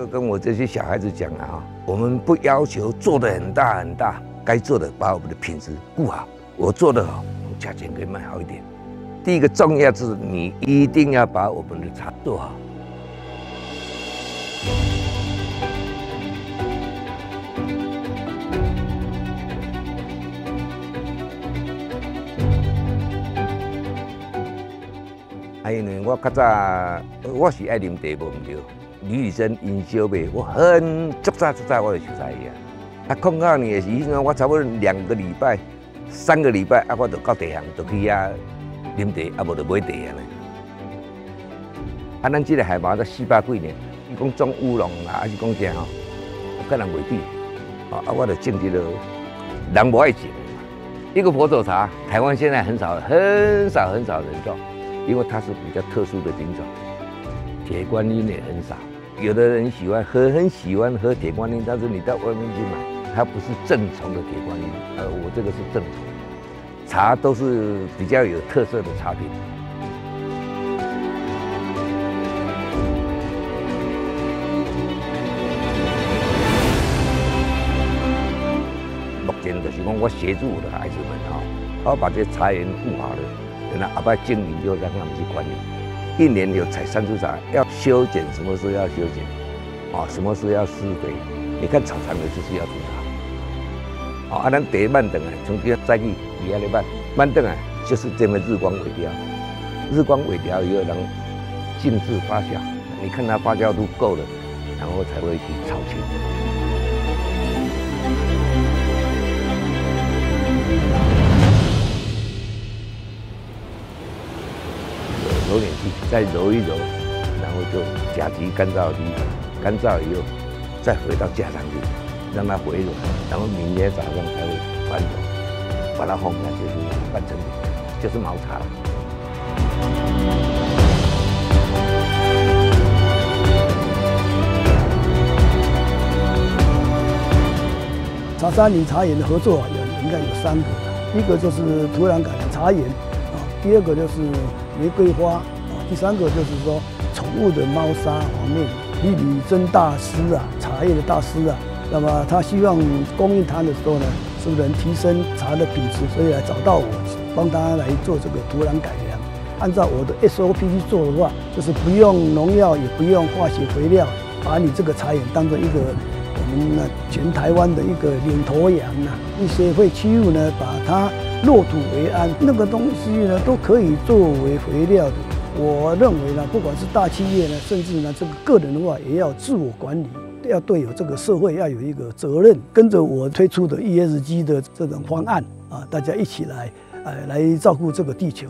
就跟我这些小孩子讲了啊，我们不要求做的很大很大，该做的把我们的品质顾好。我做的好，价钱可以卖好一点。第一个重要是，你一定要把我们的茶做好。还有呢，我较早我是爱啉茶，无毋对。李宇生营销呗，我很早早早我就熟悉伊啊。啊，控告你的时阵，我差不多两个礼拜、三个礼拜啊，我就到地行，就去遐啉茶，啊无就买茶啊。啊，咱这个海拔才四百几年，伊讲种乌龙啊，还是讲啥吼，跟人未比。啊，我就种这个人不爱种。一个佛手茶，台湾现在很少、很少、很少人种，因为它是比较特殊的品种。铁观音也很少，有的人喜欢喝，很喜欢喝铁观音，但是你到外面去买，它不是正宗的铁观音，呃，我这个是正宗。茶都是比较有特色的茶品。目前就是讲，我协助我的孩子们啊，我把这茶园顾好了，然后阿爸经营就让他们去管理。一年有采三次茶，要修剪，什么时候要修剪？啊，什么时候要施肥？你看草场的就是要种茶。啊，咱第一慢等啊，从这再去底下来慢，慢等啊，就是这么日光萎凋，日光萎凋以后，能静置发酵。你看它发酵度够了，然后才会去炒青。揉点器，再揉一揉，然后就甲级干燥机，干燥以后再回到架上去，让它回软，然后明天早上才会翻走，把它烘干就是半成品，就是毛茶了。茶山里茶园的合作有应该有三个，一个就是土壤改良茶园啊，第二个就是。玫瑰花啊，第三个就是说宠物的猫砂方面，李李真大师啊，茶叶的大师啊，那么他希望供应他的时候呢，是不是能提升茶的品质？所以来找到我，帮他来做这个土壤改良。按照我的 SOP 去做的话，就是不用农药，也不用化学肥料，把你这个茶园当做一个我们那全台湾的一个领头羊呐。一些废弃物呢，把它。落土为安，那个东西呢，都可以作为肥料的。我认为呢，不管是大企业呢，甚至呢这个个人的话，也要自我管理，要对有这个社会要有一个责任。跟着我推出的 ESG 的这种方案啊，大家一起来，呃，来照顾这个地球。